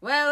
Well,